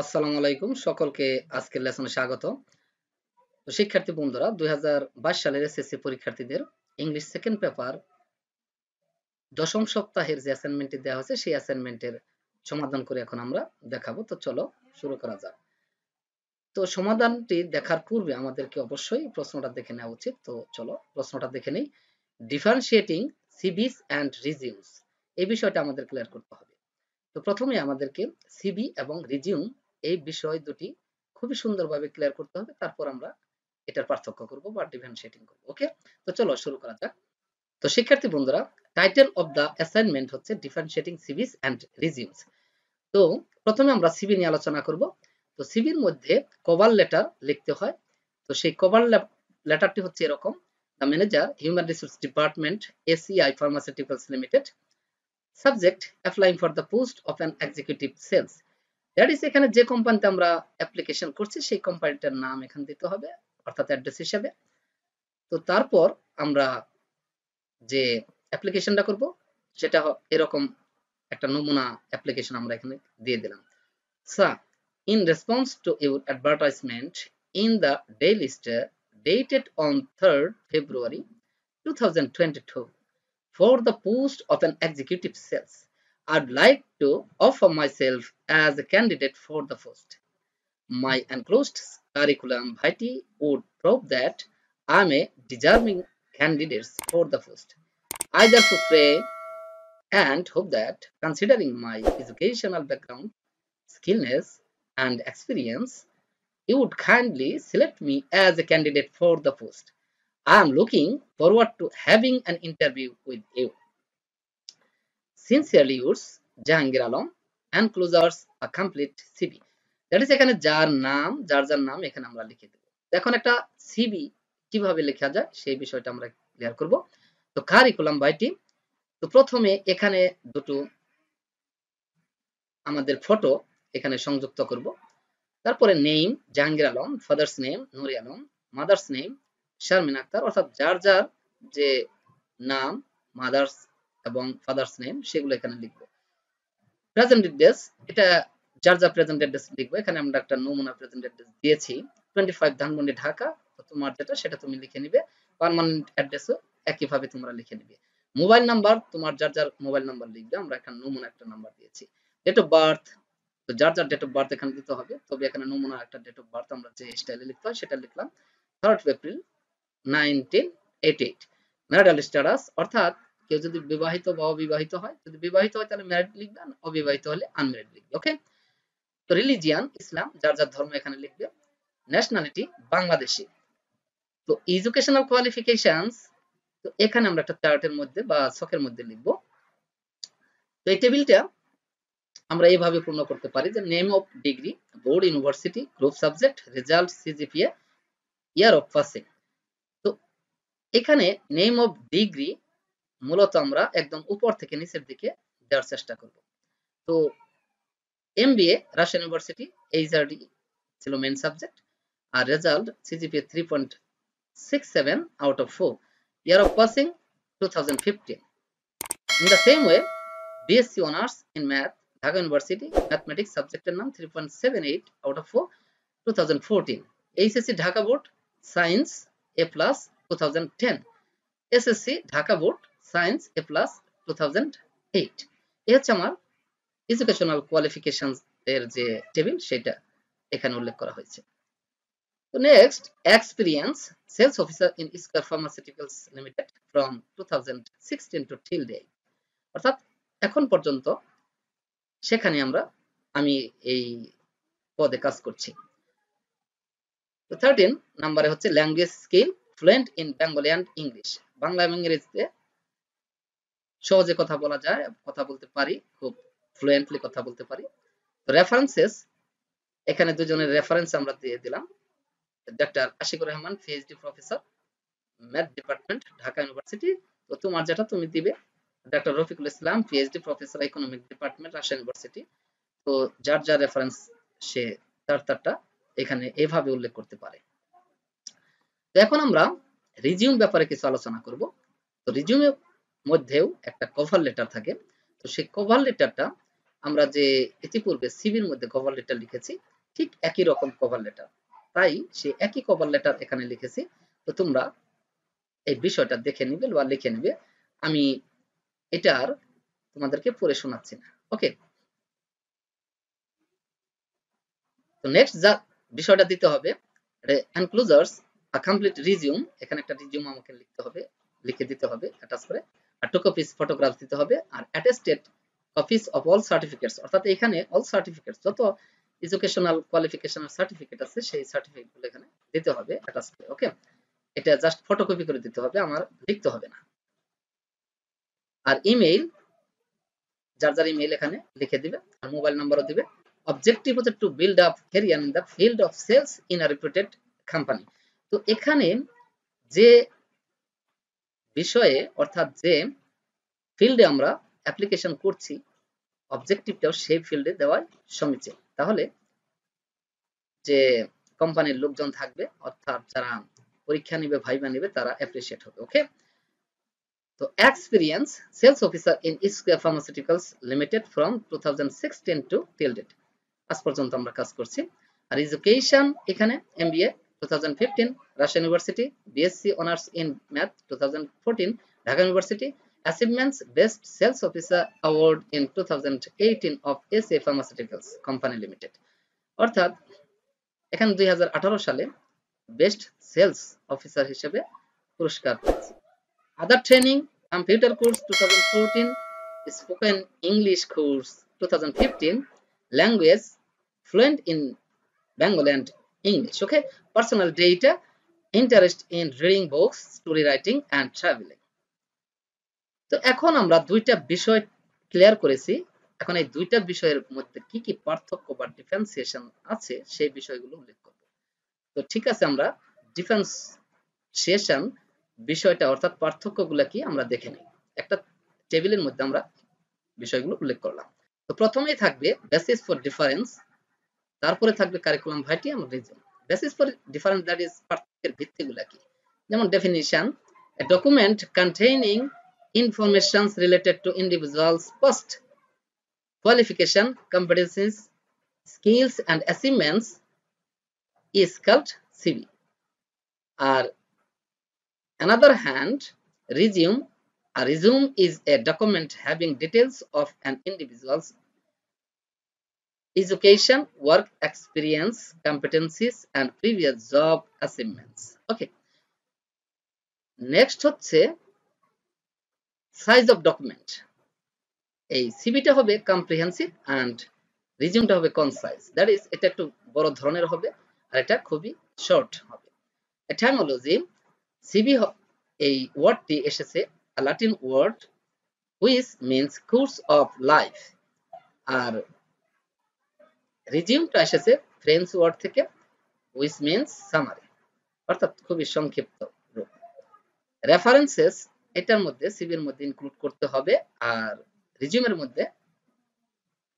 আসসালামু আলাইকুম। সকলকে আজকের লেসনে স্বাগত। শিক্ষার্থী বন্ধুরা, দুই সালের এসএসসি পরীক্ষার্থীদের ইংলিশ সেকেন্ড পেপার দশম সপ্তাহের যে অ্যাসাইনমেন্টটি দেওয়া হয়েছে, সেই অ্যাসাইনমেন্টের সমাধান করে এখন আমরা দেখাবো। তো চলো শুরু করা যাক। তো সমাধানটি দেখার পূর্বে আমাদেরকে অবশ্যই প্রশ্নটা দেখে নেওয়া উচিত। তো চলো প্রশ্নটা দেখে নেই। ডিফারেন্সিয়েটিং সিবিস অ্যান্ড রিজিউমস এই বিষয়টা আমাদের ক্লিয়ার করতে হবে। তো প্রথমে আমাদেরকে সিবি এবং রিজিউম এই বিষয় দুটি খুবই সুন্দরভাবে ক্লিয়ার করতে হবে, তারপর আমরা এটার পার্থক্য করব বা ডিফারেন্সিয়েটিং করব ওকে তো চলো শুরু করা যাক। তো শিক্ষার্থী বন্ধুরা টাইটেল অফ দা অ্যাসাইনমেন্ট হচ্ছে ডিফারেন্সিয়েটিং সিভিস অ্যান্ড রিজিউমস তো প্রথমে আমরা সিবি নিয়ে আলোচনা করব। তো সিবির মধ্যে কভার লেটার লিখতে হয়। তো সেই কভার লেটারটি হচ্ছে এরকম। The manager human resource department ACI pharmaceuticals limited subject applying for the post of an executive sales that is এখানে যে কোম্পানিতে আমরা অ্যাপ্লিকেশন করছি, সেই কোম্পানিটার নাম এখানে দিতে হবে, অর্থাৎ অ্যাড্রেস হিসেবে তো তারপর আমরা যে অ্যাপ্লিকেশনটা করব, সেটা এরকম একটা নমুনা অ্যাপ্লিকেশন আমরা এখানে দিয়ে দিলাম সা in response to your advertisement in the Daily Star dated on 3rd February 2022 for the post of an executive sales. I'd like to offer myself as a candidate for the post. My enclosed curriculum vitae would prove that I'm a deserving candidate for the post. I therefore pray and hope that, considering my educational background, skillness, and experience, you would kindly select me as a candidate for the post. I am looking forward to having an interview with you. Sincerely yours, Jahangir Alam enclosures a complete CV that is এখানে যার নাম যার যার নাম এখানে আমরা লিখে দেব। এখন একটা সিবি কীভাবে লেখা যায় সেই বিষয়টা আমরা ক্লিয়ার করব। তো কারিকুলাম বাইটি তো প্রথমে এখানে দুটো আমাদের ফটো এখানে সংযুক্ত করব। তারপরে name Jahangir Alam father's name Nuri Alam mother's name Sharmin Akter অর্থাৎ যার যার যে নাম মাদার্স এবং ফাদার্স নেম সেগুলো এখানে লিখব। প্রেজেন্ট অ্যাড্রেস এটা যার যার প্রেজেন্ট অ্যাড্রেস লিখব, এখানে আমরা একটা নমুনা প্রেজেন্ট অ্যাড্রেস দিয়েছি। টোয়েন্টি ফাইভ ধানমন্ডি, ঢাকা তোমার যেটা, সেটা তুমি লিখে নিবে। পারমানেন্ট অ্যাড্রেসও একইভাবে তোমরা লিখে নিবে। মোবাইল নাম্বার, তোমার যার যার মোবাইল নাম্বার লিখবে, আমরা এখানে নমুনা, একটা নাম্বার দিয়েছি। ডেট অফ বার্থ তো যার যার ডেট অফ বার্থ এখানে দিতে হবে, তবে এখানে নমুনা একটা ডেট অফ বার্থ আমরা যে স্টাইলে লিখতে হয়, সেটা লিখলাম। Third April nineteen eighty eight marital status অর্থাৎ কেউ যদি বিবাহিত বা অবিবাহিত হয়, যদি বিবাহিত হয় তাহলে ম্যারিড লিখবে অবিবাহিত হলে আনম্যারিড লিখবে ওকে তো রিলিজিয়ান ইসলাম, যার যার ধর্ম এখানে লিখবে ন্যাশনালিটি বাংলাদেশি। তো এডুকেশনাল কোয়ালিফিকেশনস তো এখানে আমরা একটা চার্টের মধ্যে বা ছকের মধ্যে লিখব। তো এই টেবিলটা আমরা এইভাবে পূর্ণ করতে পারি যে name of degree board university group subject result CGPA year of passing তো এখানে নেম অফ ডিগ্রি মূলত আমরা একদম উপর থেকে নিচের দিকে দেওয়ার চেষ্টা করব। তো এমবিএ রাশিয়ান ইউনিভার্সিটি এইচআরডি ছিল main subject R result CGPA three point six seven out of four year of passing two thousand fifteen in the same way BSc honours in math Dhaka University mathematics সাবজেক্টের নাম three point seven eight out of four two thousand fourteen HSC Dhaka board science A plus two thousand ten SSC Dhaka board science A plus two thousand eight এ হচ্ছে আমার educational qualification এর যে table সেটা এখানে উল্লেখ করা হয়েছে। তো next experience sales officer in Eskayef pharmaceuticals limited from two thousand sixteen to till date অর্থাৎ এখন পর্যন্ত সেখানে আমরা, আমি এই পদে কাজ করছি। থার্টিন নাম্বারে হচ্ছে language skill fluent in Bengali and English Bangla ইংরেজিতে সহজে কথা বলা যায়, কথা বলতে পারি, খুব ফ্লুয়েন্টলি কথা বলতে পারি। রেফারেন্সেস এখানে দুজনের রেফারেন্স আমরা দিয়ে দিলাম। Doctor Ashikur Rahman PhD professor math department Dhaka University তো তোমার যেটা তুমি দিবে doctor Rafiqul Islam PhD professor economic department Rajshahi University তো যার যার রেফারেন্স সে তার তারটা এখানে এভাবে উল্লেখ করতে পারে। তো এখন আমরা রিজিউম ব্যাপারে কিছু আলোচনা করব। তো রিজিউমের মধ্যেও একটা কভার লেটার থাকে। তো সেই কভার লেটারটা আমরা যে ইতিপূর্বে সিভির মধ্যে কভার লেটার লিখেছি, ঠিক একই রকম কভার লেটার তাই সে একই কভার লেটার এখানে লিখেছি। তো তোমরা এই বিষয়টা দেখে নিবে বা লিখে নিবে। আমি এটার তোমাদেরকে পড়ে শোনাচ্ছি না। ওকে তো নেক্সট যা বিষয়টা দিতে হবে এনক্লোজার্স আ কমপ্লিট রিজিউম এখানে একটা রিজিউম আমাকে লিখতে হবে, লিখে দিতে হবে অ্যাটাচ করে। আর টু কপিস ফটোগ্রাফ দিতে হবে আর attested copies of all certificates অর্থাৎ এখানে অল সার্টিফিকেটস যত এডুকেশনাল কোয়ালিফিকেশনাল সার্টিফিকেট আছে, সেই সার্টিফিকেটগুলো এখানে দিতে হবে অ্যাটাচ করে ওকে এটা জাস্ট ফটোকপি করে দিতে হবে, আমার লিখতে হবে না। আর ইমেইল যার যার ইমেইল এখানে লিখে দিবে, আর মোবাইল নাম্বারও দিবে। অবজেক্টিভ হচ্ছে to build up career in the field of sales in a reputed company তো এখানে যে বিষয়ে, অর্থাৎ যে ফিল্ডে আমরা অ্যাপ্লিকেশন করছি অবজেক্টিভটাও সেই ফিল্ডে দেওয়াই সমীচীন। তাহলে যে কোম্পানির লোকজন থাকবে, অর্থাৎ যারা পরীক্ষা নিবে, ভাইবা নিবে, তারা অ্যাপ্রিসিয়েট হবে ওকে তো experience sales officer in Eskayef pharmaceuticals limited from 2016 to till date আজ পর্যন্ত আমরা কাজ করছি। আর এডুকেশন এখানে MBA 2015 Rajshahi University BSc honours in math 2014 Dhaka University achievements best sales officer award in 2018 of SA pharmaceuticals company limited অর্থাৎ, এখানে 2018 সালে বেস্ট সেলস অফিসার হিসেবে পুরস্কার পেয়েছি। Other training computer course 2014 spoken English course 2015 language fluent in Bengali and English. Okay, personal data, interest in reading books, story writing, and traveling. তো এখন আমরা দুইটা বিষয় ক্লিয়ার করেছি এখন এই দুইটা বিষয়ের মধ্যে কি কি পার্থক্য বা ডিফারেন্সিয়েশন আছে সেই বিষয়গুলো উল্লেখ করব তো ঠিক আছে আমরা ডিফারেন্সিয়েশন বিষয়টা অর্থাৎ পার্থক্যগুলো কি আমরা দেখে নিই একটা টেবিলের মধ্যে আমরা বিষয়গুলো উল্লেখ করলাম তো প্রথমেই থাকবে বেসিস ফর ডিফারেন্স তারপরে থাকবে কারিকুলাম ভাইটি এবং reason basis for difference that is পার্থক্যের ভিত্তিগুলো কি যেমন definition a document containing informations related to individuals post qualification competencies skills and achievements is called cv আর another hand resume a resume is a document having details of an individual's education, work experience, competencies, and previous job achievements. Okay. Next হচ্ছে size of document এই সিবিটা হবে comprehensive and রিজিউমটা হবে concise that is এটা একটু বড় ধরনের হবে আর এটা খুবই শর্ট হবে এটাইমোলজি সিবি এই ওয়ার্ডটি এসেছে Latin word which means course of life আর রিজিউমটা এসেছে ফ্রেঞ্চ ওয়ার্ড থেকে উইচ মিনস সামারি অর্থাৎ খুবই সংক্ষিপ্ত রূপ। রেফারেন্সেস এটার মধ্যে সিভির মধ্যে ইনক্লুড করতে হবে, আর রিজিউমের মধ্যে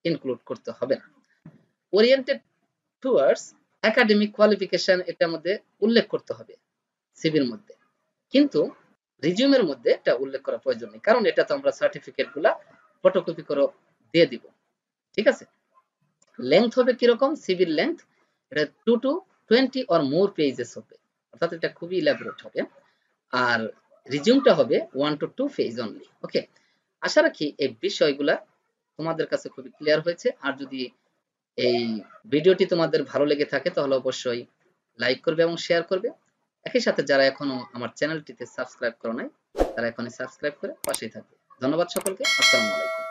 ইনক্লুড করতে হবে না। ওরিয়েন্টেড টুয়ার্ডস একাডেমিক কোয়ালিফিকেশন এটার মধ্যে উল্লেখ করতে হবে সিভির মধ্যে। কিন্তু রিজিউমের মধ্যে এটা উল্লেখ করা প্রয়োজন নেই, কারণ এটা তো আমরা সার্টিফিকেটগুলা ফটোকপি করে দিয়ে দিব। ঠিক আছে? লেংথ হবে কীরকম? সিভিল লেংথ এটা two to twenty or more pages হবে। অর্থাৎ এটা খুবই ইলাবোরেট হবে। আর রিজিউমটা হবে one to two page only okay আশা রাখি এই বিষয়গুলা তোমাদের কাছে খুবই ক্লিয়ার হয়েছে। আর যদি এই ভিডিওটি তোমাদের ভালো লেগে থাকে, তাহলে অবশ্যই লাইক করবে এবং শেয়ার করবে। একই সাথে যারা এখনও আমার চ্যানেলটিতে সাবস্ক্রাইব করো নাই, তারা এখনই সাবস্ক্রাইব করে পাশেই থাকবে। ধন্যবাদ সকলকে। আসসালামু আলাইকুম।